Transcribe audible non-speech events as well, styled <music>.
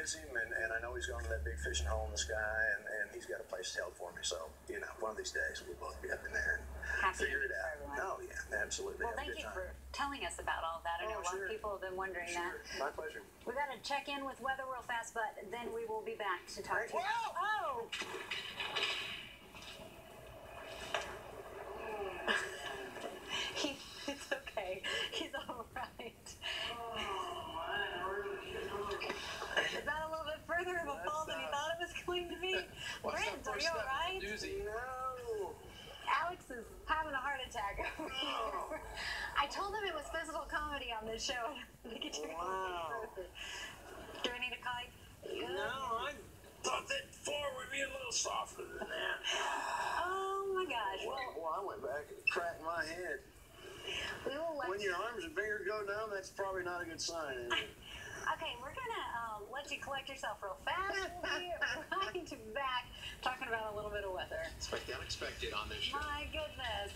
miss him, and, and I know he's gone to that big fishing hole in the sky, and, and he's got a place to held for me. So, you know, one of these days we'll both be up in there and Happy figure it out. everyone. Oh, yeah, absolutely. Well, thank you time. for telling us about all that. I know Oh, a lot sure. of people have been wondering that. Sure, my pleasure. We've got to check in with weather real fast, but then we will be back to talk to you. Oh! He, it's okay. He's all right. Is that a little bit further of a fall than he thought it was going to be? Brent, are you all right? No. Alex is having a heart attack <laughs> here. I told him it was physical comedy on this show. <laughs> Do it a little bit Wow. Do I need a call? No, I thought that floor would be a little softer than that. Oh my gosh. Well, Well, I went back and cracked my head. we will let When your arms and fingers go down, that's probably not a good sign. <laughs> Okay, we're gonna um, let you collect yourself real fast. We'll be right talking about a little bit of weather. Expect the unexpected on this show. My goodness,